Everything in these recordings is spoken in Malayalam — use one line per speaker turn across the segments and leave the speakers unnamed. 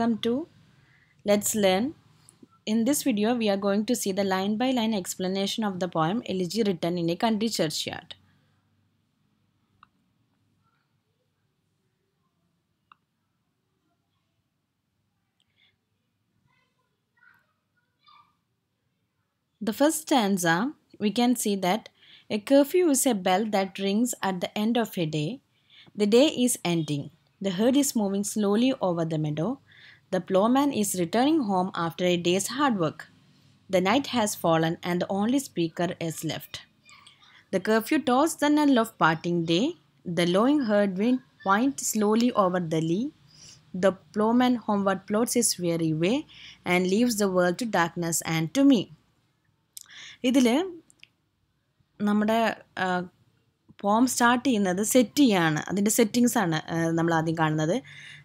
welcome to Let's Learn. In this video, we are going to see the line by line explanation of the poem Elegy written in a country churchyard. The first stanza, we can see that a curfew is a bell that rings at the end of a day. The day is ending. The herd is moving slowly over the meadow. The plowman is returning home after a day's hard work. The night has fallen and the only speaker is left. The curfew tolls the knell of parting day. The lowing herd wind winds slowly over the lea. The plowman homeward plods his weary way and leaves the world to darkness and to me. ഇതിൽ നമ്മുടെ പോം സ്റ്റാർട്ട് ചെയ്യുന്നത് സെറ്റ് ചെയ്യാണ് അതിന്റെ സെറ്റിങ്സ് ആണ് നമ്മൾ ആദ്യം കാണുന്നത്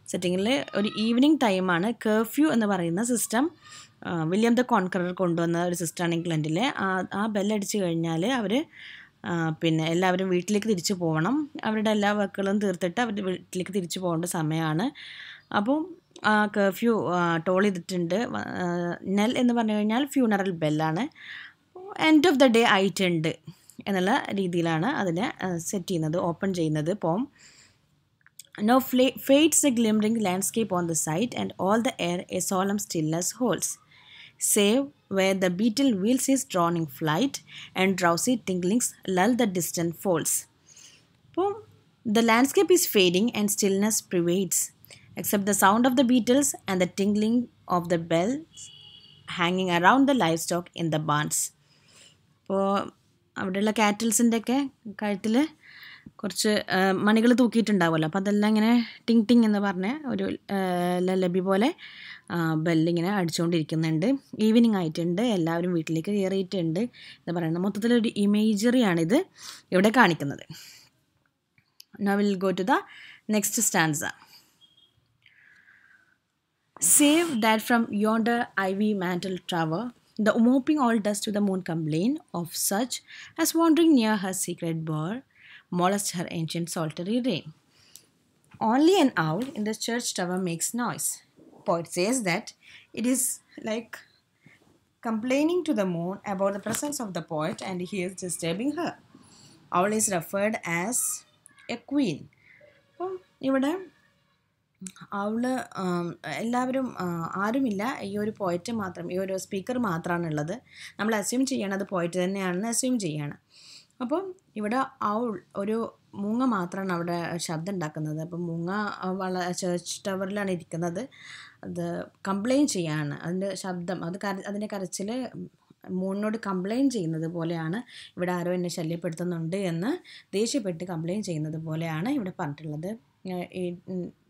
സെറ്റിങ്ങിൽ ഒരു ഈവനിങ് ടൈമാണ് കർഫ്യൂ എന്ന് പറയുന്ന സിസ്റ്റം വില്യം ദ കോൺക്കറർ കൊണ്ടുവന്ന ഒരു സിസ്റ്റമാണ് ഇംഗ്ലണ്ടിൽ ആ ആ ബെല്ലടിച്ച് കഴിഞ്ഞാൽ അവർ പിന്നെ എല്ലാവരും വീട്ടിലേക്ക് തിരിച്ചു പോകണം അവരുടെ എല്ലാ വർക്കുകളും തീർത്തിട്ട് അവർ വീട്ടിലേക്ക് തിരിച്ചു പോകേണ്ട സമയമാണ് അപ്പോൾ ആ കർഫ്യൂ ടോൾ ചെയ്തിട്ടുണ്ട്. നെൽ എന്ന് പറഞ്ഞു കഴിഞ്ഞാൽ ഫ്യൂണറൽ ബെല്ലാണ് എൻഡ് ഓഫ് ദ ഡേ ആയിട്ടുണ്ട് എന്നുള്ള രീതിയിലാണ് അതിനെ സെറ്റ് ചെയ്യുന്നത് ഓപ്പൺ ചെയ്യുന്നത്. പോം Now flay fades a glimmering landscape on the sight and all the air a solemn stillness holds save where the beetle wheels his drowning flight and drowsy tinklings lull the distant folds. The landscape is fading and stillness pervades, except the sound of the beetles and the tingling of the bells hanging around the livestock in the barns. ഇപ്പോൾ അവിടെയുള്ള കാറ്റിൽസിൻ്റെ ഒക്കെ കഴുത്തിൽ കുറച്ച് മണികൾ തൂക്കിയിട്ടുണ്ടാവുമല്ലോ. അപ്പോൾ അതെല്ലാം ഇങ്ങനെ ടിങ് ടിങ് എന്ന് പറഞ്ഞ ഒരു ലലബി പോലെ ബെല്ലിങ്ങനെ അടിച്ചുകൊണ്ടിരിക്കുന്നുണ്ട് ഈവനിങ് ആയിട്ടുണ്ട്. എല്ലാവരും വീട്ടിലേക്ക് കയറിയിട്ടുണ്ട്. എന്ന് പറയുന്നത്? മൊത്തത്തിലൊരു ഇമേജറിയാണിത് ഇവിടെ കാണിക്കുന്നത്. Now will go to the next stanza save that from yonder ivy mantled tower The moping owl does to the moon complain of such as wandering near her secret bower. Molest her ancient solitary reign. Only an owl in the church tower makes noise. Poet says that it is like complaining to the moon about the presence of the poet and he is disturbing her. Owl is referred as a queen. ഇവിടെ അവൾ എല്ലാവരും ആരുമില്ല ഈ ഒരു പോയറ്റ് മാത്രം ഈ ഒരു സ്പീക്കർ മാത്രമാണുള്ളത് നമ്മൾ അസ്യൂം ചെയ്യണം അത് പോയറ്റ് തന്നെയാണെന്ന് അസ്യൂം ചെയ്യാണ് അപ്പം ഇവിടെ ഔൾ ഒരു മൂങ്ങ മാത്രമാണ് അവിടെ ശബ്ദം ഉണ്ടാക്കുന്നത് അപ്പം മൂങ്ങ വള ചേർച്ച് ടവറിലാണ് ഇരിക്കുന്നത്. അത് കംപ്ലെയിൻ ചെയ്യാണ്. അതിന്റെ ശബ്ദം അത് കര അതിന്റെ കരച്ചിൽ മൂണിനോട് കംപ്ലെയിൻ ചെയ്യുന്നത് പോലെയാണ്. ഇവിടെ ആരോ എന്നെ ശല്യപ്പെടുത്തുന്നുണ്ട് എന്ന് ദേഷ്യപ്പെട്ട് കംപ്ലെയിൻ ചെയ്യുന്നത് പോലെയാണ് ഇവിടെ പറഞ്ഞിട്ടുള്ളത്.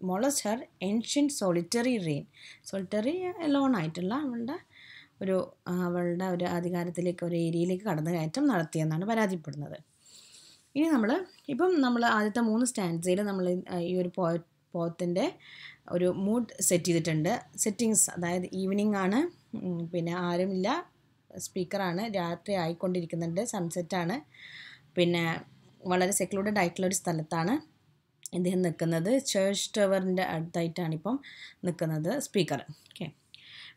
Molest her ancient solitary reign solitary lone ആയിട്ടുള്ള അവളുടെ ഒരു അവളുടെ ഒരു അധികാരത്തിലേക്ക് ഒരു ഏരിയയിലേക്ക് കടന്നു കയറ്റം നടത്തിയെന്നാണ് പരാതിപ്പെടുന്നത്. ഇനി നമ്മൾ ഇപ്പം നമ്മൾ ആദ്യത്തെ മൂന്ന് സ്റ്റാൻഡ്സിൽ നമ്മൾ ഈ ഒരു പോ പോത്തിന്റെ ഒരു മൂഡ് സെറ്റ് ചെയ്തിട്ടുണ്ട്. സെറ്റിങ്സ് അതായത് ഈവനിങ് ആണ്. പിന്നെ ആരുമില്ല. സ്പീക്കറാണ് രാത്രി ആയിക്കൊണ്ടിരിക്കുന്നുണ്ട്. സൺസെറ്റാണ് പിന്നെ വളരെ സെക്ലൂഡഡ് ആയിട്ടുള്ള ഒരു സ്ഥലത്താണ് ഇദ്ദേഹം നിൽക്കുന്നത്. ചേർച്ച് ടവറിന്റെ അടുത്തായിട്ടാണ് ഇപ്പം നിൽക്കുന്നത് speaker okay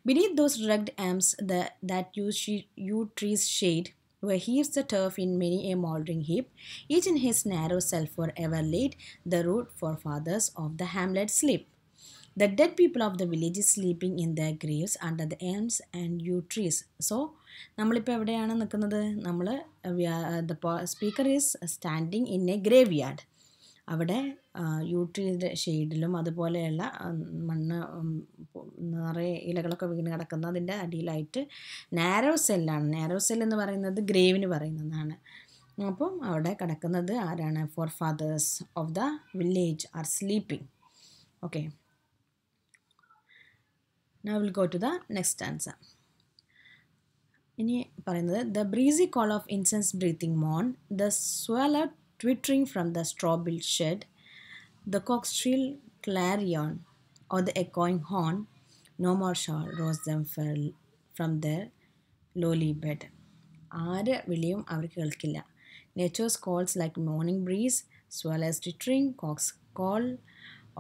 beneath those rugged elms the that yew she yew trees shade where heaves the turf in many a mouldering heap, each in his narrow cell for ever laid the root for fathers of the hamlet sleep. The dead people of the village is sleeping in their graves under the elms and yew trees. So, നമ്മളിപ്പോൾ എവിടെയാണ് നിൽക്കുന്നത് നമ്മൾ the speaker is standing in a graveyard അവിടെ യൂട്രീന്റെ ഷെയ്ഡിലും അതുപോലെയുള്ള മണ്ണ് നിറയെ ഇലകളൊക്കെ വീണ് കിടക്കുന്ന അതിന്റെ അടിയിലായിട്ട് നാരോ സെല്ലാണ് നാരോ സെൽ എന്ന് പറയുന്നത് ഗ്രേവിന് പറയുന്നതാണ്. അപ്പം അവിടെ കിടക്കുന്നത് ആരാണ്? Forefathers of the village are sleeping okay now will go to the next answer ഇനി പറയുന്നത് the breezy call of incense breathing Mon the swallow twittering from the straw-built shed, the cockshrill clarion or the echoing horn, no more shall rouse them from their lowly bed. ആരെ വിളിയും അവർ കേൾക്കില്ല. Nature's calls like morning breeze swell as twittering cocks call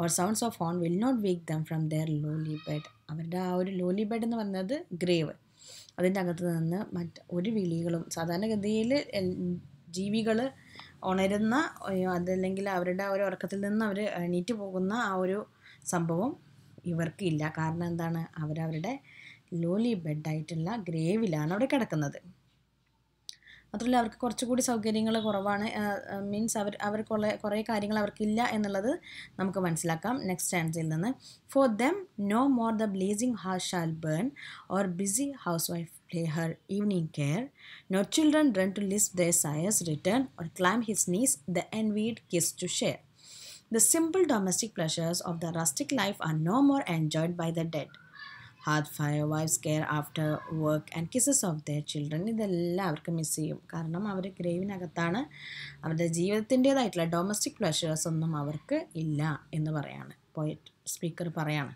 or sounds of horn will not wake them from their lowly bed അവരുടെ ആ ഒരു ലോലി ബെഡ് എന്ന് പറയുന്നത് ഗ്രേവ് അതിന്റെ അകത്ത് നിന്ന് മറ്റ് ഒരു വിളികളും സാധാരണഗതിയിൽ ജീവികൾ ഉണരുന്ന അതല്ലെങ്കിൽ അവരുടെ ആ ഒരു ഉറക്കത്തിൽ നിന്ന് അവർ എണീറ്റ് പോകുന്ന ആ ഒരു സംഭവം ഇവർക്കില്ല കാരണം എന്താണ്? അവരവരുടെ ലോലി ബെഡായിട്ടുള്ള ഗ്രേവിലാണ് അവിടെ കിടക്കുന്നത്. മാത്രമല്ല അവർക്ക് കുറച്ചുകൂടി സൗകര്യങ്ങൾ കുറവാണ്. മീൻസ് അവർ അവർക്കുള്ള കുറേ കാര്യങ്ങൾ അവർക്കില്ല എന്നുള്ളത് നമുക്ക് മനസ്സിലാക്കാം. നെക്സ്റ്റ് സ്റ്റാൻസിൽ നിന്ന്. For them no more the blazing hearth shall burn or busy housewife ply her evening care no children run to lisp the സയസ് return or climb his knees the envied kiss to share The simple domestic pleasures of the rustic life are no more enjoyed by the dead. Hearth fire wife's care after work and kisses of their children ഇതെല്ലാം അവർക്ക് മിസ് ചെയ്യും. കാരണം അവർ ഗ്രേവിനകത്താണ്. അവരുടെ ജീവിതത്തിന്റേതായിട്ടുള്ള ഡൊമസ്റ്റിക് പ്ലഷേഴ്സ് ഒന്നും അവർക്ക് ഇല്ല എന്ന് പറയാണ്. പോയിറ്റ് സ്പീക്കർ പറയാണ്.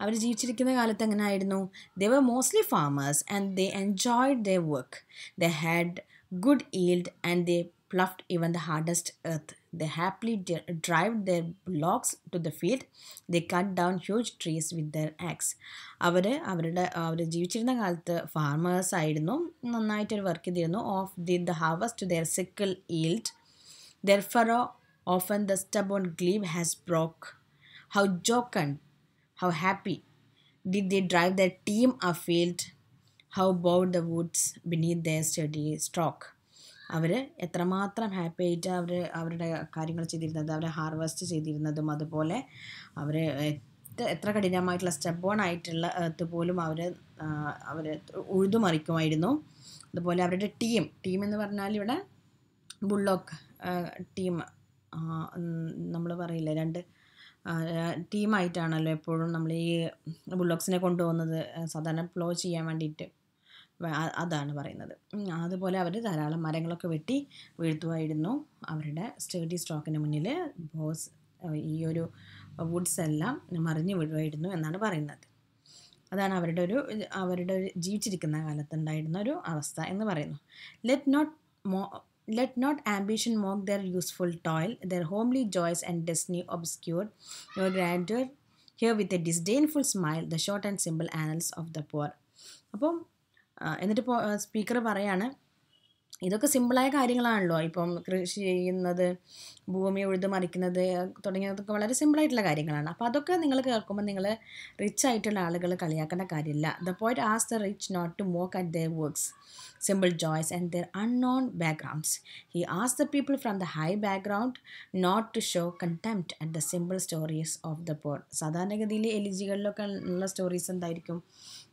അവർ ജീവിച്ചിരിക്കുന്ന കാലത്ത് എങ്ങനെ ആയിരുന്നു they were mostly farmers and they enjoyed the work they had good yield and they ploughed even the hardest earth they happily drive the bullocks to the field they cut down huge trees with their axe അവർ അവരുടെ അവർ ജീവിച്ചിരുന്ന കാലത്ത് ഫാർമേഴ്സ് ആയിരുന്നു. നന്നായിട്ടൊരു വർക്ക് ചെയ്തിരുന്നു. Oft did the harvest their sickle yield their furrow often the stubborn glebe has broke how jocund How happy did they drive their team afield? How bowed the woods beneath their steady stroke? അവർ എത്രമാത്രം ഹാപ്പി ആയിട്ട് അവർ അവരുടെ കാര്യങ്ങൾ ചെയ്തിരുന്നത് അവരെ ഹാർവെസ്റ്റ് ചെയ്തിരുന്നതും അതുപോലെ അവർ എത്ര കഠിനമായിട്ടുള്ള സ്റ്റെപ്പ് ഓൺ ആയിട്ടുള്ള പോലും അവർ അവർ ഉഴുതുമറിക്കുമായിരുന്നു അതുപോലെ അവരുടെ ടീം ടീം എന്ന് പറഞ്ഞാൽ ഇവിടെ ബുള്ളോക്ക് ടീം നമ്മൾ പറയില്ല രണ്ട് ടീമായിട്ടാണല്ലോ എപ്പോഴും നമ്മൾ ഈ ബുള്ളോക്സിനെ കൊണ്ടുപോകുന്നത്. സാധാരണ പ്ലോ ചെയ്യാൻ വേണ്ടിയിട്ട്. അതാണ് പറയുന്നത്. അതുപോലെ അവർ ധാരാളം മരങ്ങളൊക്കെ വെട്ടി വീഴ്ത്തുമായിരുന്നു. അവരുടെ സ്റ്റേഡി സ്റ്റോക്കിന് മുന്നിൽ ബോസ് ഈ ഒരു വുഡ്സ് എല്ലാം മറിഞ്ഞു വീഴുമായിരുന്നു എന്നാണ് പറയുന്നത്. അതാണ് അവരുടെ ഒരു അവരുടെ ജീവിച്ചിരിക്കുന്ന കാലത്തുണ്ടായിരുന്ന ഒരു അവസ്ഥ എന്ന് പറയുന്നു. ലെറ്റ് നോട്ട് മോ let not ambition mock their useful toil their homely joys and destiny obscured your grandeur hear with a disdainful smile the short and simple annals of the poor അപ്പം എന്നിട്ട് സ്പീക്കർ പറയാണ് ഇതൊക്കെ സിമ്പിളായ കാര്യങ്ങളാണല്ലോ. ഇപ്പം കൃഷി ചെയ്യുന്നത് ഭൂമി ഉഴുത് മറിക്കുന്നത് തുടങ്ങിയതൊക്കെ വളരെ സിമ്പിളായിട്ടുള്ള കാര്യങ്ങളാണ്. അപ്പോൾ അതൊക്കെ നിങ്ങൾ കേൾക്കുമ്പോൾ നിങ്ങൾ റിച്ച് ആയിട്ടുള്ള ആളുകൾ കളിയാക്കേണ്ട കാര്യമില്ല. The point as the rich not to mock at their works simple joys and their unknown backgrounds he as the people from the high background not to show contempt at the simple stories of the poor സാധാരണഗതിയിൽ എലിജികളിലൊക്കെ ഉള്ള സ്റ്റോറീസ് എന്തായിരിക്കും?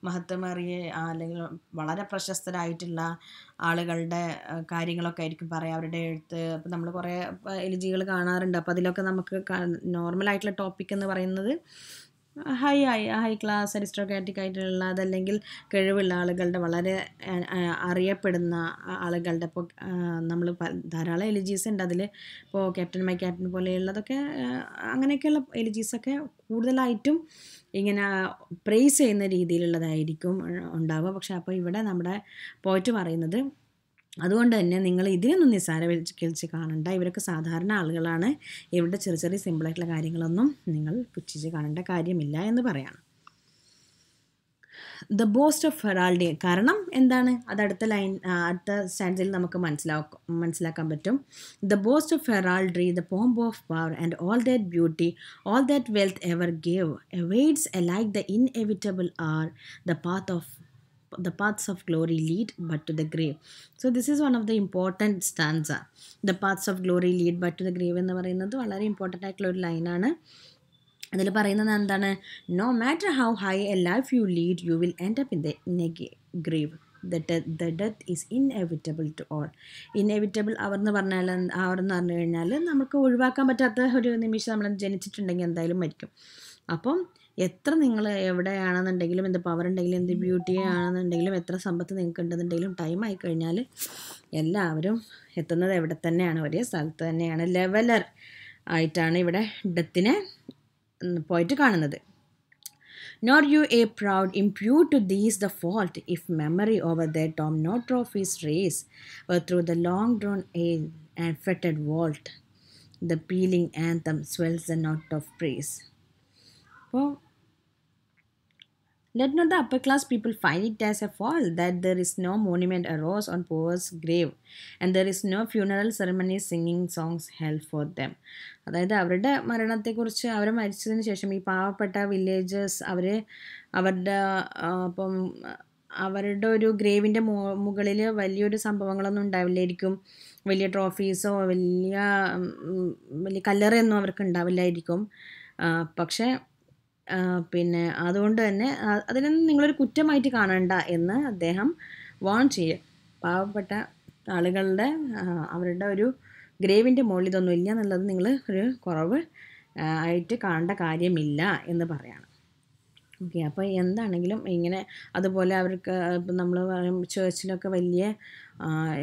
മഹത്വമേറിയ അല്ലെങ്കിൽ വളരെ പ്രശസ്തരായിട്ടുള്ള ആളുകളുടെ കാര്യങ്ങളൊക്കെ ആയിരിക്കും പറയുക അവരുടെ എഴുത്ത്. അപ്പം നമ്മൾ കുറേ എലിജികൾ കാണാറുണ്ട്. അപ്പോൾ അതിലൊക്കെ നമുക്ക് നോർമലായിട്ടുള്ള ടോപ്പിക് എന്ന് പറയുന്നത് high high high class aristocratic ആയിട്ടുള്ള അതല്ലെങ്കിൽ കഴിവുള്ള ആളുകളുടെ വളരെ അറിയപ്പെടുന്ന ആളുകളുടെ ഇപ്പോൾ നമ്മൾ ധാരാളം എലിജീസ് ഉണ്ട്. അതിൽ ഇപ്പോൾ ക്യാപ്റ്റൻ മൈ ക്യാപ്റ്റൻ പോലെയുള്ളതൊക്കെ അങ്ങനെയൊക്കെയുള്ള എലിജീസൊക്കെ കൂടുതലായിട്ടും ഇങ്ങനെ പ്രേസ് ചെയ്യുന്ന രീതിയിലുള്ളതായിരിക്കും ഉണ്ടാവുക. പക്ഷെ അപ്പോൾ ഇവിടെ നമ്മുടെ പോയിട്ട് പറയുന്നത് അതുകൊണ്ട് തന്നെ നിങ്ങൾ ഇതിനൊന്നും നിസ്സാരവൽക്കരിച്ച് കാണണ്ട. ഇവരൊക്കെ സാധാരണ ആളുകളാണ്. ഇവരുടെ ചെറിയ ചെറിയ സിമ്പിളായിട്ടുള്ള കാര്യങ്ങളൊന്നും നിങ്ങൾ പുച്ഛിച്ച് കാണേണ്ട കാര്യമില്ല എന്ന് പറയാണ്. ദ ബോസ്റ്റ് ഓഫ് ഫെറാൾഡി കാരണം എന്താണ്? അത് അടുത്ത ലൈൻ അടുത്ത സ്റ്റാൻഡിൽ നമുക്ക് മനസ്സിലാക്കും മനസ്സിലാക്കാൻ പറ്റും. The boast of heraldry the pomp of power and all that beauty all that wealth ever gave awaits alike the inevitable hour the path of the paths of glory lead but to the grave. So this is one of the important stanza. The paths of glory lead but to the grave എന്ന് പറയുന്നത് വളരെ ഇമ്പോർട്ടന്റ് ആയിട്ടുള്ള ഒരു ലൈനാണ് അതിൽ പറയുന്നത് എന്താണ്? No matter how high a life you lead you will end up in the grave the the death is inevitable to all inevitable hour എന്ന് പറഞ്ഞാൽ അവർ എന്ന് പറഞ്ഞു കഴിഞ്ഞാൽ നമുക്ക് ഒഴിവാക്കാൻ പറ്റാത്ത ഒരു നിമിഷം നമ്മൾ ജനിച്ചിട്ടുണ്ടെങ്കിൽ എന്തായാലും മരിക്കും. അപ്പം എത്ര നിങ്ങൾ എവിടെയാണെന്നുണ്ടെങ്കിലും എന്ത് പവർ ഉണ്ടെങ്കിലും എന്ത് ബ്യൂട്ടി ആണെന്നുണ്ടെങ്കിലും എത്ര സമ്പത്ത് നിങ്ങൾക്ക് ഉണ്ടെന്നുണ്ടെങ്കിലും ടൈം ആയി കഴിഞ്ഞാൽ എല്ലാവരും എത്തുന്നത് എവിടെ തന്നെയാണ്? ഒരേ സ്ഥലത്ത് തന്നെയാണ്. ലെവലർ ആയിട്ടാണ് ഇവിടെ ഡെത്തിനെ പോയിട്ട് കാണുന്നത്. Nor you ye proud impute to these the fault if memory over their tomb race, were through the long drawn ale and fretted vault. The pealing anthem swells the note of praise അപ്പോൾ Let not the upper class people find it as a fault that there is no monument arose on poor's grave and there is no funeral ceremony singing songs held for them. അതായത് അവരുടെ മരണത്തെക്കുറിച്ച് അവർ മരിച്ചതിന് ശേഷം ഈ പാവപ്പെട്ട വില്ലേജേഴ്സ് അവർ അവരുടെ ഇപ്പം അവരുടെ ഒരു ഗ്രേവിന്റെ മുകളിൽ വലിയൊരു സംഭവങ്ങളൊന്നും ഉണ്ടാവില്ലായിരിക്കും വലിയ ട്രോഫീസോ വലിയ വലിയ കല്ലറയൊന്നും അവർക്ക് ഉണ്ടാവില്ലായിരിക്കും പക്ഷേ പിന്നെ അതുകൊണ്ട് തന്നെ അതിനൊന്നും നിങ്ങളൊരു കുറ്റമായിട്ട് കാണണ്ട എന്ന് അദ്ദേഹം വാൺ ചെയ്യും. പാവപ്പെട്ട ആളുകളുടെ അവരുടെ ഒരു ഗ്രേവിന്റെ മുകളിൽ ഇതൊന്നും ഇല്ല എന്നുള്ളത് നിങ്ങൾ ഒരു കുറവ് ആയിട്ട് കാണേണ്ട കാര്യമില്ല എന്ന് പറയാണ്. ഓക്കെ അപ്പോൾ എന്താണെങ്കിലും ഇങ്ങനെ അതുപോലെ അവർക്ക് നമ്മൾ പറയും ചേർച്ചിലൊക്കെ വലിയ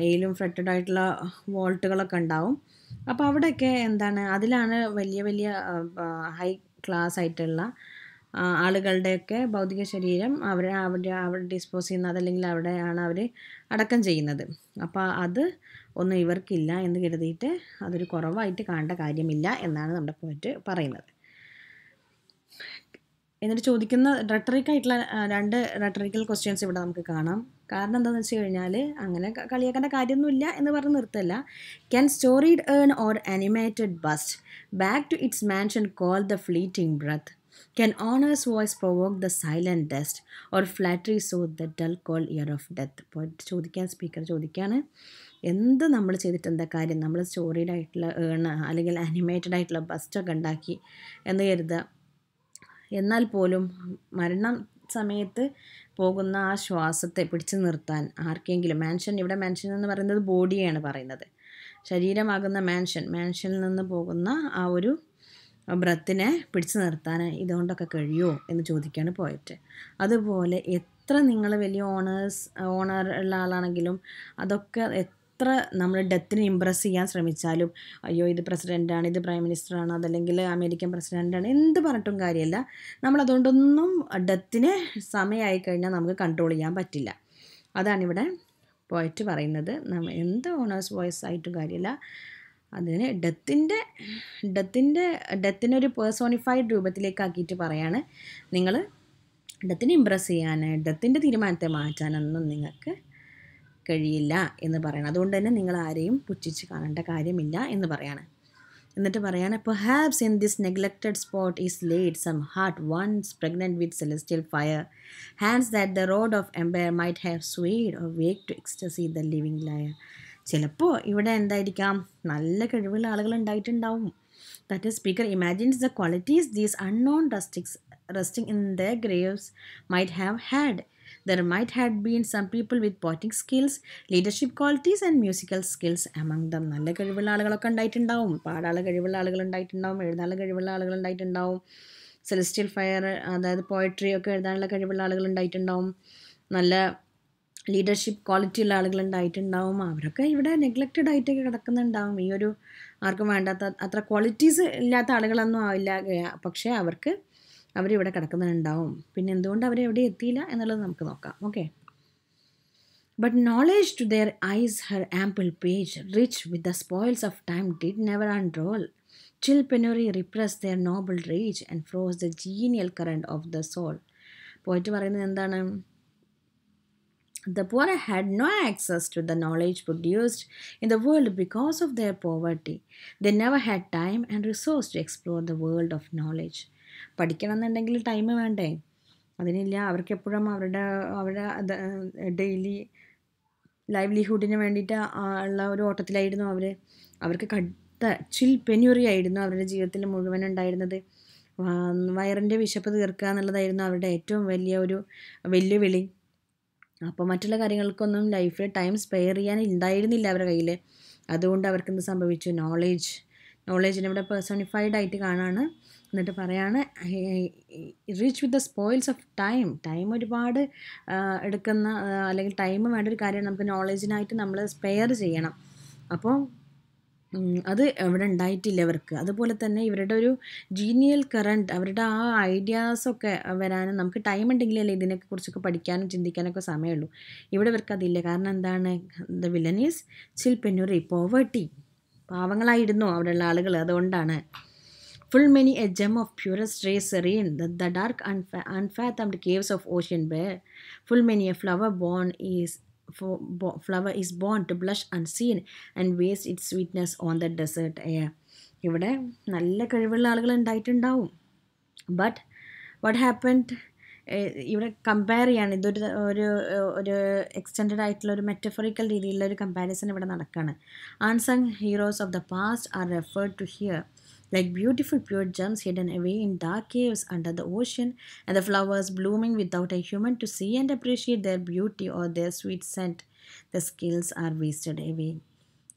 എയിലും ഫ്രട്ടഡ് ആയിട്ടുള്ള വോൾട്ടുകളൊക്കെ ഉണ്ടാവും. അപ്പോൾ അവിടെയൊക്കെ എന്താണ് അതിലാണ് വലിയ വലിയ ഹൈ ക്ലാസ് ആയിട്ടുള്ള ആളുകളുടെയൊക്കെ ഭൗതിക ശരീരം അവർ അവിടെ അവിടെ ഡിസ്പോസ് ചെയ്യുന്നത് അതല്ലെങ്കിൽ അവിടെയാണ് അവർ അടക്കം ചെയ്യുന്നത്. അപ്പോൾ അത് ഒന്നും ഇവർക്കില്ല എന്ന് കരുതിയിട്ട് അതൊരു കുറവായിട്ട് കാണേണ്ട കാര്യമില്ല എന്നാണ് നമ്മുടെ പോയിട്ട് പറയുന്നത്. എന്നിട്ട് ചോദിക്കുന്ന റെട്ടറിക്കായിട്ടുള്ള രണ്ട് റെട്ടറിക്കൽ ക്വസ്റ്റ്യൻസ് ഇവിടെ നമുക്ക് കാണാം. കാരണം എന്താണെന്ന് വെച്ച് കഴിഞ്ഞാൽ അങ്ങനെ കളിയാക്കേണ്ട കാര്യമൊന്നുമില്ല എന്ന് പറഞ്ഞ് നിർത്തല്ല. Can storied urn or animated bust back to its mansion call the fleeting breath can honor's voice provoke the silent dust or flattery soothe the dull cold ear of death? പോയിട്ട് ചോദിക്കാൻ സ്പീക്കർ ചോദിക്കുകയാണ് എന്ത് നമ്മൾ ചെയ്തിട്ട് എന്താ കാര്യം? നമ്മൾ സ്റ്റോറീഡ് ആയിട്ടുള്ള ഏണ് അല്ലെങ്കിൽ അനിമേറ്റഡ് ആയിട്ടുള്ള ബസ്റ്റൊക്കെ ഉണ്ടാക്കി എന്ന് കരുതുക. എന്നാൽ പോലും മരണം സമയത്ത് പോകുന്ന ആ ശ്വാസത്തെ പിടിച്ചു നിർത്താൻ ആർക്കെങ്കിലും മാൻഷൻ ഇവിടെ മാൻഷൻ എന്ന് പറയുന്നത് ബോഡിയാണ് പറയുന്നത്. ശരീരമാകുന്ന മാൻഷൻ മാൻഷനിൽ നിന്ന് പോകുന്ന ആ ഒരു ബ്രത്തിനെ പിടിച്ചു നിർത്താൻ ഇതുകൊണ്ടൊക്കെ കഴിയുമോ എന്ന് ചോദിക്കുകയാണ് പോയിട്ട് അതുപോലെ എത്ര നിങ്ങൾ വലിയ ഓണേഴ്സ് ഓണർ ഉള്ള ആളാണെങ്കിലും അതൊക്കെ എത്ര നമ്മൾ ഡെത്തിനെ ഇമ്പ്രസ് ചെയ്യാൻ ശ്രമിച്ചാലും അയ്യോ ഇത് പ്രസിഡന്റാണ് ഇത് പ്രൈം മിനിസ്റ്ററാണ് അതല്ലെങ്കിൽ അമേരിക്കൻ പ്രസിഡന്റാണ് എന്ത് പറഞ്ഞിട്ടും കാര്യമല്ല. നമ്മളതുകൊണ്ടൊന്നും ഡെത്തിന് സമയമായി കഴിഞ്ഞാൽ നമുക്ക് കൺട്രോൾ ചെയ്യാൻ പറ്റില്ല. അതാണിവിടെ പോയിട്ട് പറയുന്നത്. എന്ത് ഓണേഴ്സ് വോയിസ് ആയിട്ടും കാര്യമില്ല. അതിന് ഡെത്തിന്റെ ഡെത്തിന്റെ ഡെത്തിനൊരു പേഴ്സോണിഫൈഡ് രൂപത്തിലേക്ക് ആക്കിയിട്ട് പറയാണ്. നിങ്ങൾ ഡെത്തിനെ ഇമ്പ്രസ് ചെയ്യാൻ ഡെത്തിന്റെ തീരുമാനത്തെ മാറ്റാനൊന്നും നിങ്ങൾക്ക് കഴിയില്ല എന്ന് പറയണം. അതുകൊണ്ട് തന്നെ നിങ്ങൾ ആരെയും പുച്ഛിച്ച് കാണേണ്ട കാര്യമില്ല എന്ന് പറയാണ്. എന്നിട്ട് പറയാണ് perhaps in this neglected spot is laid some heart once pregnant with celestial fire hands that the rod of empire might have swayed or wake to ecstasy the living lyre ചിലപ്പോൾ ഇവിടെ എന്തായിരിക്കാം? നല്ല കഴിവുള്ള ആളുകൾ ഉണ്ടായിട്ടുണ്ടാവും. That is speaker imagines the qualities these unknown rustics resting in the graves might have had there might had been some people with poetic skills leadership qualities and musical skills among them നല്ല കഴിവുള്ള ആളുകളൊക്കെ ഉണ്ടായിട്ടുണ്ടാവും. പാടാള കഴിവുള്ള ആളുകൾ ഉണ്ടായിട്ടുണ്ടാവും. എഴുതാനുള്ള കഴിവുള്ള ആളുകൾ ഉണ്ടായിട്ടുണ്ടാവും. സെലസ്റ്റിയൽ ഫയർ അതായത് പോയട്രി ഒക്കെ എഴുതാനുള്ള കഴിവുള്ള ആളുകൾ ഉണ്ടായിട്ടുണ്ടാവും. നല്ല ലീഡർഷിപ്പ് ക്വാളിറ്റി ഉള്ള ആളുകൾ ഉണ്ടായിട്ടുണ്ടാവും അവരൊക്കെ ഇവിടെ നെഗ്ലക്റ്റഡ് ആയിട്ടൊക്കെ കിടക്കുന്നുണ്ടാവും. ഈ ഒരു ആർക്കും വേണ്ടാത്ത അത്ര ക്വാളിറ്റീസ് ഇല്ലാത്ത ആളുകളൊന്നും ആവില്ല. പക്ഷേ അവർക്ക് അവരിവിടെ കിടക്കുന്നുണ്ടാവും. പിന്നെ എന്തുകൊണ്ട് അവരെവിടെ എത്തിയില്ല എന്നുള്ളത് നമുക്ക് നോക്കാം. Okay But knowledge to their eyes her ample page, rich with the spoils of time, did never unroll. Chill penury repressed their noble rage and froze the genial current of the soul പോയിട്ട് പറയുന്നത് എന്താണ്? The poor had no access to the knowledge produced in the world because of their poverty. They never had time and resource to explore the world of knowledge. പഠിക്കണം എന്നുണ്ടെങ്കിൽ ടൈം വേണ്ടേ? അതിനില്ല. അവർക്ക് എപ്പോഴും അവരുടെ അവരുടെ ഡെയിലി ലൈവ്ലിഹുഡിന് വേണ്ടിയിട്ട് ഉള്ള ഒരു ഓട്ടത്തിലായിരുന്നു അവർ അവർക്ക് കടുത്ത ചിൽ പെനുറി ആയിരുന്നു അവരുടെ ജീവിതത്തിൽ മുഴുവൻ ഉണ്ടായിരുന്നത്. വയറിന്റെ വിശപ്പ് തീർക്കുക എന്നുള്ളതായിരുന്നു അവരുടെ ഏറ്റവും വലിയ ഒരു വെല്ലുവിളി. അപ്പോൾ മറ്റുള്ള കാര്യങ്ങൾക്കൊന്നും ലൈഫിൽ ടൈം സ്പെയർ ചെയ്യാൻ ഉണ്ടായിരുന്നില്ല അവരുടെ കയ്യിൽ അതുകൊണ്ട് അവർക്ക് എന്ത് സംഭവിച്ചു നോളേജ് നോളേജിനെ ഇവിടെ പേഴ്സണിഫൈഡ് ആയിട്ട് കാണാണ്. എന്നിട്ട് പറയാണ് rich with the spoils of time time ഒരുപാട് എടുക്കുന്ന അല്ലെങ്കിൽ ടൈം വേണ്ട ഒരു കാര്യമാണ്. നമുക്ക് നോളേജിനായിട്ട് നമ്മൾ സ്പെയർ ചെയ്യണം. അപ്പോൾ അത് ഇവിടെ ഉണ്ടായിട്ടില്ല ഇവർക്ക്. അതുപോലെ തന്നെ ഇവരുടെ ഒരു ജീനിയൽ കറണ്ട് അവരുടെ ആ ഐഡിയാസൊക്കെ വരാനും നമുക്ക് ടൈം ഉണ്ടെങ്കിലല്ലേ ഇതിനെയൊക്കെ കുറിച്ചൊക്കെ പഠിക്കാനും ചിന്തിക്കാനൊക്കെ സമയമുള്ളൂ. ഇവിടെ ഇവർക്ക് അതില്ല. കാരണം എന്താണ്? The villain is chill penury poverty പാവങ്ങളായിരുന്നു അവിടെയുള്ള ആളുകൾ അതുകൊണ്ടാണ്. Full many a gem of purest ray serene the dark അൺഫാ unfathomed caves of ocean bear full many a flower born is flower is born to blush unseen and waste its sweetness on the desert air. ഇവിടെ നല്ല കഴിവുള്ള ആളുകൾ ഉണ്ടായിട്ടുണ്ടാവും. ബട്ട് വാട്ട് ഹാപ്പൻഡ് ഇവിടെ കമ്പയർ ചെയ്യാണ്. ഇതൊരു ഒരു ഒരു എക്സ്റ്റെൻഡ് ആയിട്ടുള്ള ഒരു മെറ്റഫറിക്കൽ രീതിയിലുള്ള ഒരു കമ്പാരിസൺ ഇവിടെ നടക്കുകയാണ് unsung heroes of the past are referred to here like beautiful pure gems hidden away in dark caves under the ocean, and the flowers blooming without a human to see and appreciate their beauty or their sweet scent. The skills are wasted away.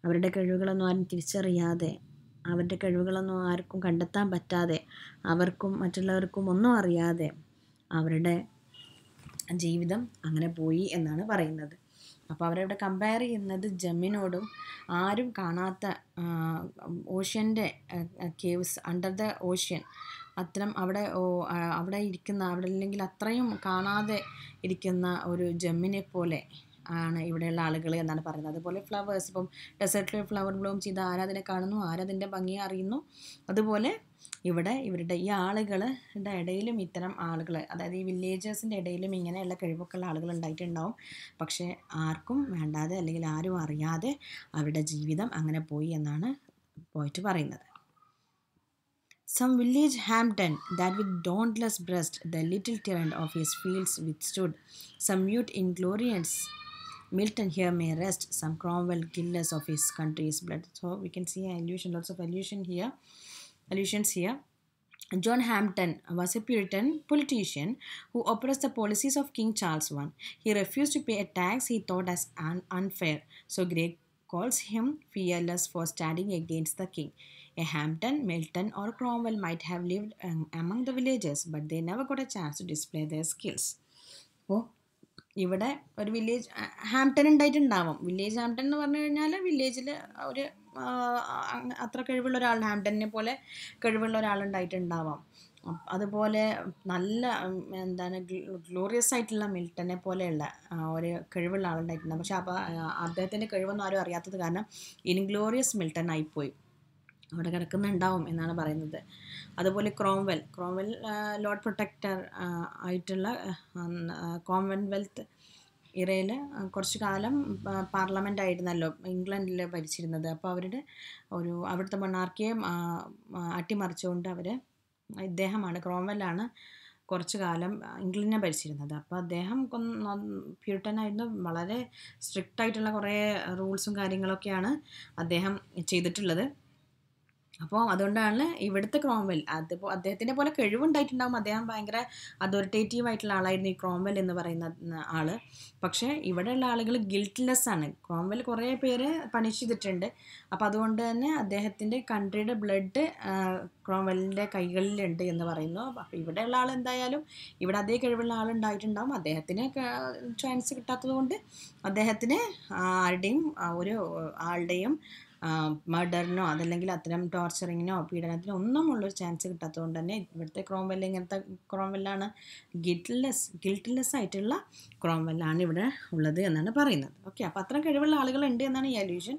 അവരുടെ കഴിവുകളൊന്നും ആരും തിരിച്ചറിയാതെ അവരുടെ കഴിവുകളൊന്നും ആർക്കും കണ്ടെത്താൻ പറ്റാതെ അവർക്കും മറ്റുള്ളവർക്കും ഒന്നും അറിയാതെ അവരുടെ ജീവിതം അങ്ങനെ പോയി എന്നാണ് പറയുന്നത് അപ്പോൾ അവരവിടെ കമ്പയർ ചെയ്യുന്നത് ജമ്മിനോടും ആരും കാണാത്ത ഓഷ്യന്റെ കേവ്സ് അണ്ടർ ദ ഓഷ്യൻ അത്തരം അവിടെ അവിടെ ഇരിക്കുന്ന അവിടെ അല്ലെങ്കിൽ അത്രയും കാണാതെ ഇരിക്കുന്ന ഒരു ജമ്മിനെ പോലെ ആണ് ഇവിടെയുള്ള ആളുകൾ എന്നാണ് പറയുന്നത്. അതുപോലെ ഫ്ലവേഴ്സ് ഇപ്പം ഡെസേർട്ടിൽ ഫ്ലവർ ബ്ലൂം ചെയ്ത് ആരാതിനെ കാണുന്നു? ആരതിന്റെ ഭംഗി അറിയുന്നു? അതുപോലെ ഇവിടെ ഇവരുടെ ഈ ആളുകളുടെ ഇടയിലും ഇത്തരം ആളുകൾ അതായത് ഈ വില്ലേജേഴ്സിന്റെ ഇടയിലും ഇങ്ങനെയുള്ള കഴിവൊക്കെയുള്ള ആളുകൾ ഉണ്ടായിട്ടുണ്ടാവും. പക്ഷേ ആർക്കും വേണ്ടാതെ അല്ലെങ്കിൽ ആരും അറിയാതെ അവരുടെ ജീവിതം അങ്ങനെ പോയി എന്നാണ് പോയിട്ട് പറയുന്നത്. Some village Hampden that with dauntless breast the little tyrant of his fields withstood some mute inglorious Milton here may rest some Cromwell guiltless of his country's blood so we can see allusion lots of allusion here allusions here. John Hampden was a Puritan politician who oppressed the policies of King Charles I. He refused to pay a tax he thought as un- unfair. So Gray calls him fearless for standing against the king. A Hampden, Milton, or Cromwell might have lived um, among the villagers, but they never got a chance to display their skills. അപ്പോൾ ഇവിടെ ഒരു വില്ലേജ് ഹാംപ്ടൺ ഉണ്ടായിട്ടുണ്ടാവും വില്ലേജ് ഹാംപ്ടൺ എന്ന് പറഞ്ഞു കഴിഞ്ഞാൽ വില്ലേജിൽ ഒരു ആ, അങ്ങ- അത്ര കഴിവുള്ള ഒരാൾ ഹാംഡനെ പോലെ കഴിവുള്ള ഒരാളുണ്ടായിട്ടുണ്ടാവാം. അതുപോലെ നല്ല എന്താണ് ഗ്ലോറിയസ് ആയിട്ടുള്ള മിൽട്ടനെ പോലെയുള്ള ഒരു കഴിവുള്ള ആളുണ്ടായിട്ടുണ്ടാവും. പക്ഷെ അപ്പോൾ അദ്ദേഹത്തിന്റെ കഴിവൊന്നും ആരും അറിയാത്തത് കാരണം ഇൻഗ്ലോറിയസ് മിൽട്ടൺ ആയിപ്പോയി. അവിടെ കിടക്കുന്നുണ്ടാവും എന്നാണ് പറയുന്നത്. അതുപോലെ ക്രോംവെൽ ക്രോംവെൽ ലോർഡ് പ്രൊട്ടക്ടർ ആയിട്ടുള്ള കോമൺവെൽത്ത് ഇറയിൽ കുറച്ച് കാലം പാർലമെന്റ് ആയിരുന്നല്ലോ ഇംഗ്ലണ്ടിൽ ഭരിച്ചിരുന്നത്. അപ്പോൾ അവരുടെ ഒരു അവിടുത്തെ മണ്ണാർക്കിയെ അട്ടിമറിച്ചുകൊണ്ട് അവർ ഇദ്ദേഹമാണ് ക്രോംവെല്ലാണ് കുറച്ച് കാലം ഇംഗ്ലണ്ടിനെ ഭരിച്ചിരുന്നത്. അപ്പോൾ അദ്ദേഹം പ്യൂട്ടനായിരുന്നു. വളരെ സ്ട്രിക്റ്റ് ആയിട്ടുള്ള കുറേ റൂൾസും കാര്യങ്ങളൊക്കെയാണ് അദ്ദേഹം ചെയ്തിട്ടുള്ളത്. അപ്പോൾ അതുകൊണ്ടാണ് ഇവിടുത്തെ ക്രോംവെൽ. അതിപ്പോൾ അദ്ദേഹത്തിന്റെ പോലെ കഴിവുണ്ടായിട്ടുണ്ടാകും അദ്ദേഹം ഭയങ്കര അതോറിറ്റേറ്റീവ് ആയിട്ടുള്ള ആളായിരുന്നു ഈ ക്രോംവെൽ എന്ന് പറയുന്ന ആൾ പക്ഷേ ഇവിടെയുള്ള ആളുകൾ ഗിൽറ്റ്ലെസ് ആണ്. ക്രോംവെൽ കുറേ പേര് പണിഷ് ചെയ്തിട്ടുണ്ട്. അപ്പോൾ അതുകൊണ്ട് തന്നെ അദ്ദേഹത്തിന്റെ കൺട്രിയുടെ ബ്ലഡ് ക്രോംവെല്ലിന്റെ കൈകളിലുണ്ട് എന്ന് പറയുന്നു. അപ്പോൾ ഇവിടെയുള്ള ആൾ എന്തായാലും ഇവിടെ അതേ കഴിവുള്ള ആളുണ്ടായിട്ടുണ്ടാകും അദ്ദേഹത്തിന് ചാൻസ് കിട്ടാത്തത് കൊണ്ട് അദ്ദേഹത്തിന് ആരുടെയും ഒരു ആളുടെയും മർഡറിനോ അതല്ലെങ്കിൽ അത്തരം ടോർച്ചറിങ്ങിനോ പീഡനത്തിനോ ഒന്നും ഉള്ളൊരു ചാൻസ് കിട്ടാത്തതുകൊണ്ട് തന്നെ ഇവിടുത്തെ ക്രോംവെൽ ഇങ്ങനത്തെ ക്രോംവെല്ലാണ് ഗിൽറ്റ്ലെസ് ഗിൽറ്റ്ലെസ് ആയിട്ടുള്ള ക്രോംവെല്ലാണ് ഇവിടെ ഉള്ളത് എന്നാണ് പറയുന്നത്. ഓക്കെ അപ്പോൾ അത്ര കഴിവുള്ള ആളുകളുണ്ട് എന്നാണ് ഈ അലൂഷൻ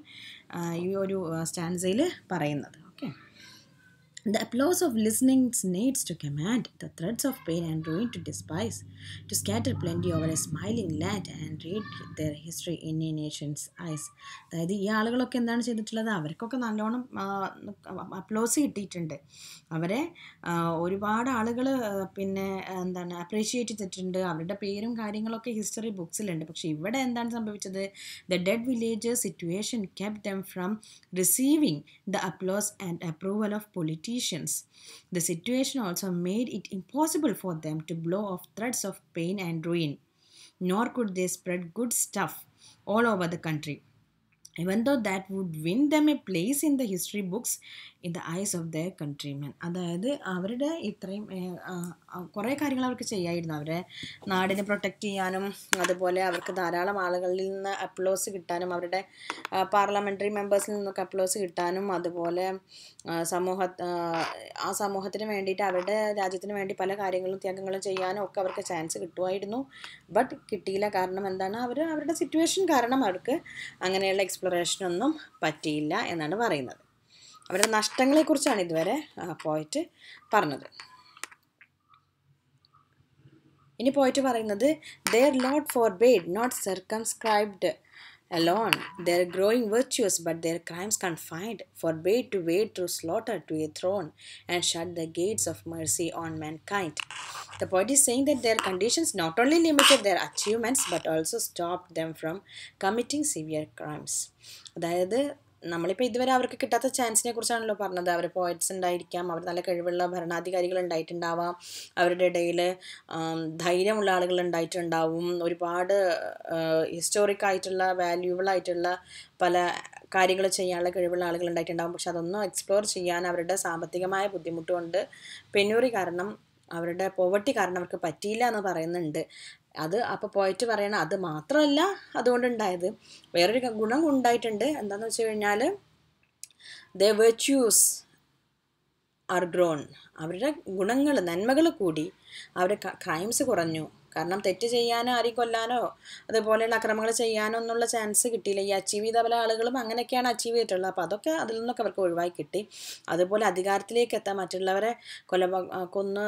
ഈ ഒരു സ്റ്റാൻസയിൽ പറയുന്നത്. The applause of listening needs to command, the threads of pain and ruin to despise, to scatter plenty over a smiling land and read their history in a nation's eyes. അതായത് ഈ ആളുകളൊക്കെ എന്താണ് ചെയ്തിട്ടുള്ളത് അവർക്കൊക്കെ നല്ലോണം അപ്ലോസ് കിട്ടിയിട്ടുണ്ട് അവരെ ഒരുപാട് ആളുകൾ പിന്നെ എന്താണ് അപ്രീഷിയേറ്റ് ചെയ്തിട്ടുണ്ട് അവരുടെ പേരും കാര്യങ്ങളൊക്കെ ഹിസ്റ്ററി ബുക്സിലുണ്ട് പക്ഷേ ഇവിടെ എന്താണ് സംഭവിച്ചത് the dead village situation kept them from receiving the applause and approval of politicians. The situation also made it impossible for them to blow off threads of pain and ruin, nor could they spread good stuff all over the country. Even though that would win them a place in the history books in the eyes of their countrymen. അതായത് അവരുടെ ഇത്രയും കുറേ കാര്യങ്ങൾ അവർക്ക് ചെയ്യായിരുന്നു. അവരെ നാടിനെ പ്രൊട്ടക്റ്റ് ചെയ്യാനും അതുപോലെ അവർക്ക് ധാരാളം ആളുകളിൽ നിന്ന് അപ്ലോസ് കിട്ടാനും അവരുടെ പാർലമെന്ററി മെമ്പേഴ്സിൽ നിന്നൊക്കെ അപ്ലോസ് കിട്ടാനും അതുപോലെ സമൂഹ ആ, സമൂഹത്തിന് വേണ്ടിയിട്ട് അവരുടെ രാജ്യത്തിന് വേണ്ടി പല കാര്യങ്ങളും ത്യാഗങ്ങളും ചെയ്യാനും ഒക്കെ അവർക്ക് ചാൻസ് കിട്ടുമായിരുന്നു. ബട്ട് കിട്ടിയില്ല കാരണം എന്താണ്? അവർ അവരുടെ സിറ്റുവേഷൻ കാരണം അവർക്ക് അങ്ങനെയുള്ള എക്സ്പ്ലോറേഷനൊന്നും പറ്റിയില്ല എന്നാണ് പറയുന്നത്. അവരുടെ നഷ്ടങ്ങളെക്കുറിച്ചാണ് ഇതുവരെ പോയിട്ട് പറഞ്ഞത്. ഇനി പോയിട്ട് പറയുന്നത് their not forbade not circumscribed alone their growing virtues but their crimes confined forbade to wade through slaughter to a throne and shut the gates of mercy on mankind the poet is saying that their conditions not only limited their achievements but also stopped them from committing severe crimes അതായത് നമ്മളിപ്പോൾ ഇതുവരെ അവർക്ക് കിട്ടാത്ത ചാൻസിനെ കുറിച്ചാണല്ലോ പറഞ്ഞത്. അവർ പോയറ്റ്സ് ഉണ്ടായിരിക്കാം അവർ നല്ല കഴിവുള്ള ഭരണാധികാരികൾ ഉണ്ടായിട്ടുണ്ടാവാം അവരുടെ ഇടയിൽ ധൈര്യമുള്ള ആളുകൾ ഉണ്ടായിട്ടുണ്ടാവും. ഒരുപാട് ഹിസ്റ്റോറിക് ആയിട്ടുള്ള വാല്യൂബിൾ ആയിട്ടുള്ള പല കാര്യങ്ങൾ ചെയ്യാനുള്ള കഴിവുള്ള ആളുകൾ ഉണ്ടായിട്ടുണ്ടാവും. പക്ഷെ അതൊന്നും എക്സ്പ്ലോർ ചെയ്യാൻ അവരുടെ സാമ്പത്തികമായ ബുദ്ധിമുട്ടുകൊണ്ട് പെന്നൂറി കാരണം അവരുടെ പോവർട്ടി കാരണം അവർക്ക് പറ്റിയില്ല എന്ന് പറയുന്നുണ്ട്. അത് അപ്പോൾ പോയിട്ട് പറയണം അത് മാത്രമല്ല അതുകൊണ്ടുണ്ടായത്. വേറൊരു ഗുണം ഉണ്ടായിട്ടുണ്ട്. എന്താണെന്ന് വെച്ച് കഴിഞ്ഞാൽ ദ വെർച്യൂസ് ആർ ഗ്രോൺ അവരുടെ ഗുണങ്ങൾ നന്മകൾ കൂടി അവരുടെ ക്രൈംസ് കുറഞ്ഞു. കാരണം തെറ്റ് ചെയ്യാനോ ആരെയും കൊല്ലാനോ അതുപോലെയുള്ള അക്രമങ്ങൾ ചെയ്യാനോ ഒന്നുള്ള ചാൻസ് കിട്ടിയില്ല. ഈ അച്ചീവ് ചെയ്ത പല ആളുകളും അങ്ങനെയൊക്കെയാണ് അച്ചീവ് ചെയ്തിട്ടുള്ളത്. അപ്പോൾ അതൊക്കെ അതിൽ നിന്നൊക്കെ അവർക്ക് ഒഴിവായി കിട്ടി. അതുപോലെ അധികാരത്തിലേക്ക് എത്താൻ മറ്റുള്ളവരെ കൊല കൊന്ന്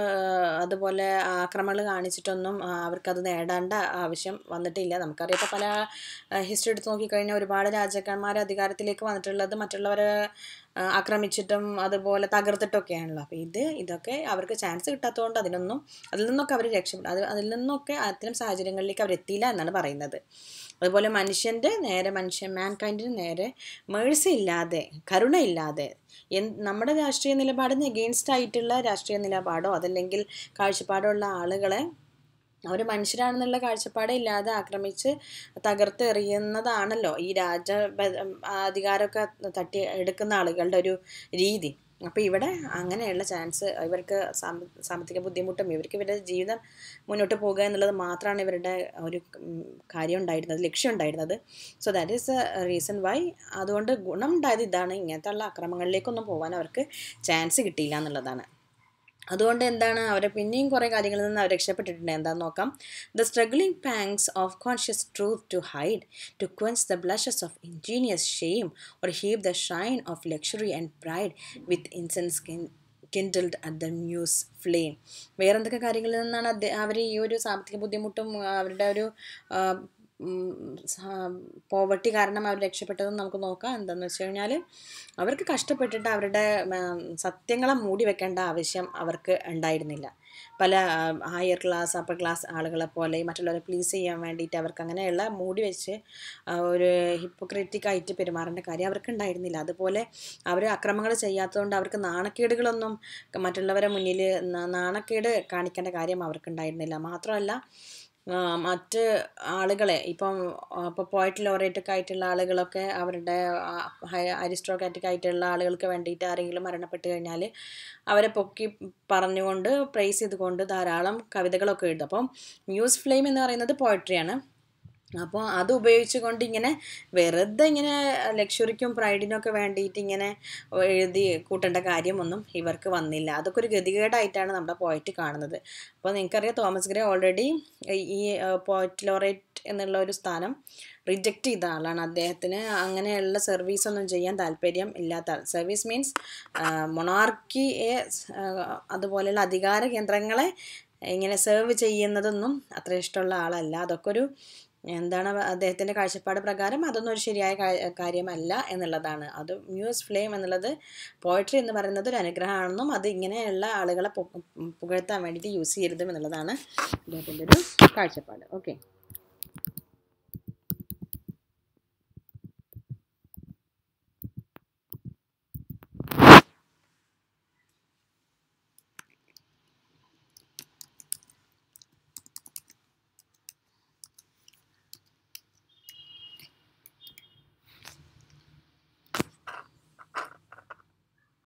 അതുപോലെ ആക്രമണങ്ങൾ കാണിച്ചിട്ടൊന്നും അവർക്കത് നേടേണ്ട ആവശ്യം വന്നിട്ടില്ല. നമുക്കറിയാം ഇപ്പോൾ പല ഹിസ്റ്ററി എടുത്ത് നോക്കിക്കഴിഞ്ഞാൽ ഒരുപാട് രാജാക്കന്മാർ അധികാരത്തിലേക്ക് വന്നിട്ടുള്ളത് മറ്റുള്ളവരെ ആക്രമിച്ചിട്ടും അതുപോലെ തകർത്തിട്ടൊക്കെയാണല്ലോ. അപ്പോൾ ഇത് ഇതൊക്കെ അവർക്ക് ചാൻസ് കിട്ടാത്തതുകൊണ്ട് അതിനൊന്നും അതിൽ നിന്നൊക്കെ അവർ രക്ഷപ്പെടും അത് അതിൽ നിന്നൊക്കെ അത്തരം സാഹചര്യങ്ങളിലേക്ക് അവരെത്തിയില്ല എന്നാണ് പറയുന്നത്. അതുപോലെ മനുഷ്യന്റെ നേരെ മനുഷ്യൻ മാൻ കൈൻഡിന് നേരെ മേഴ്സി ഇല്ലാതെ കരുണയില്ലാതെ നമ്മുടെ രാഷ്ട്രീയ നിലപാടിന് എഗെയിൻസ്റ്റ് ആയിട്ടുള്ള രാഷ്ട്രീയ നിലപാടോ അതല്ലെങ്കിൽ കാഴ്ചപ്പാടോ ഉള്ള ആളുകളെ അവർ മനുഷ്യരാണെന്നുള്ള കാഴ്ചപ്പാടേ ഇല്ലാതെ ആക്രമിച്ച് തകർത്തെറിയുന്നതാണല്ലോ ഈ രാജ അധികാരമൊക്കെ തട്ടി എടുക്കുന്ന ആളുകളുടെ ഒരു രീതി. അപ്പോൾ ഇവിടെ അങ്ങനെയുള്ള ചാൻസ് ഇവർക്ക് സാമ്പത്തിക ബുദ്ധിമുട്ടും ഇവർക്ക് ഇവരുടെ ജീവിതം മുന്നോട്ട് പോകുക എന്നുള്ളത് മാത്രമാണ് ഇവരുടെ ഒരു കാര്യം ഉണ്ടായിരുന്നത് ലക്ഷ്യം ഉണ്ടായിരുന്നത്. So that is a reason why അതുകൊണ്ട് ഗുണം ഉണ്ടായത് ഇതാണ്. ഇങ്ങനത്തെ ഉള്ള അക്രമങ്ങളിലേക്കൊന്നും പോകാൻ അവർക്ക് ചാൻസ് കിട്ടിയില്ല എന്നുള്ളതാണ്. അതുകൊണ്ട് എന്താണ് അവരെ പിന്നെയും കുറേ കാര്യങ്ങളിൽ നിന്ന് അവർ രക്ഷപ്പെട്ടിട്ടുണ്ട്. എന്താണെന്ന് നോക്കാം. The struggling pangs of conscious truth to hide to quench the blushes of ingenuous shame or heap the shrine of luxury and pride with incense kindled at the muse's flame വേറെന്തൊക്കെ കാര്യങ്ങളിൽ നിന്നാണ് അവർ ഈ ഒരു സാമ്പത്തിക ബുദ്ധിമുട്ടും അവരുടെ ഒരു പോവർട്ടി കാരണം അവർ രക്ഷപ്പെട്ടതെന്ന് നമുക്ക് നോക്കാം. എന്താണെന്ന് വെച്ച് കഴിഞ്ഞാൽ അവർക്ക് കഷ്ടപ്പെട്ടിട്ട് അവരുടെ സത്യങ്ങളെ മൂടി വെക്കേണ്ട ആവശ്യം അവർക്ക് ഉണ്ടായിരുന്നില്ല. പല ഹയർ ക്ലാസ് അപ്പർ ക്ലാസ് ആളുകളെ പോലെ മറ്റുള്ളവരെ പ്ലീസ് ചെയ്യാൻ വേണ്ടിയിട്ട് അവർക്ക് അങ്ങനെയുള്ള മൂടി വെച്ച് ഒരു ഹിപ്പോക്രറ്റിക് ആയിട്ട് പെരുമാറേണ്ട കാര്യം അവർക്ക് ഉണ്ടായിരുന്നില്ല. അതുപോലെ അവർ അക്രമങ്ങൾ ചെയ്യാത്തതുകൊണ്ട് അവർക്ക് നാണക്കേടുകളൊന്നും മറ്റുള്ളവരെ മുന്നിൽ നാണക്കേട് കാണിക്കേണ്ട കാര്യം അവർക്ക് ഉണ്ടായിരുന്നില്ല. മാത്രമല്ല മറ്റ് ആളുകളെ ഇപ്പം ഇപ്പോൾ പോയിട്ട് ലോറേറ്റൊക്കെ ആയിട്ടുള്ള ആളുകളൊക്കെ അവരുടെ അരിസ്ട്രോക്രാറ്റിക് ആയിട്ടുള്ള ആളുകൾക്ക് വേണ്ടിയിട്ട് ആരെങ്കിലും മരണപ്പെട്ട് കഴിഞ്ഞാൽ അവരെ പൊക്കി പറഞ്ഞുകൊണ്ട് പ്രൈസ് ചെയ്തുകൊണ്ട് ധാരാളം കവിതകളൊക്കെ എഴുതും. അപ്പം മ്യൂസ് ഫ്ലെയിം എന്ന് പറയുന്നത് പോയട്രിയാണ് അപ്പോൾ അത് ഉപയോഗിച്ചുകൊണ്ട് ഇങ്ങനെ വെറുതെ ഇങ്ങനെ ലക്ഷറിക്കും പ്രൈഡിനൊക്കെ വേണ്ടിയിട്ട് ഇങ്ങനെ എഴുതി കൂട്ടേണ്ട കാര്യമൊന്നും ഇവർക്ക് വന്നില്ല. അതൊക്കെ ഒരു ഗതികേടായിട്ടാണ് നമ്മുടെ പോയറ്റ് കാണുന്നത്. അപ്പോൾ നിങ്ങൾക്കറിയാം തോമസ് ഗ്രേ ഓൾറെഡി ഈ പോയറ്റ് ലോറേറ്റ് എന്നുള്ള ഒരു സ്ഥാനം റിജക്റ്റ് ചെയ്ത ആളാണ്. അദ്ദേഹത്തിന് അങ്ങനെയുള്ള സർവീസ് ഒന്നും ചെയ്യാൻ താല്പര്യം ഇല്ലാത്ത ആൾ. സർവീസ് മീൻസ് മൊണാർക്കിയെ അതുപോലെയുള്ള അധികാര കേന്ദ്രങ്ങളെ ഇങ്ങനെ സെർവ് ചെയ്യുന്നതൊന്നും അത്ര ഇഷ്ടമുള്ള ആളല്ല. അതൊക്കെ ഒരു എന്താണ് അദ്ദേഹത്തിന്റെ കാഴ്ചപ്പാട് പ്രകാരം അതൊന്നും ഒരു ശരിയായ കാര്യമല്ല എന്നുള്ളതാണ്. അത് മ്യൂസ് ഫ്ലെയിം എന്നുള്ളത് പോയട്രി എന്ന് പറയുന്നത് ഒരു അനുഗ്രഹമാണെന്നും അത് ഇങ്ങനെയുള്ള ആളുകളെ പുകഴ്ത്താൻ വേണ്ടിയിട്ട് യൂസ് ചെയ്യരുതും എന്നുള്ളതാണ് അദ്ദേഹത്തിന്റെ ഒരു കാഴ്ചപ്പാട്. ഓക്കെ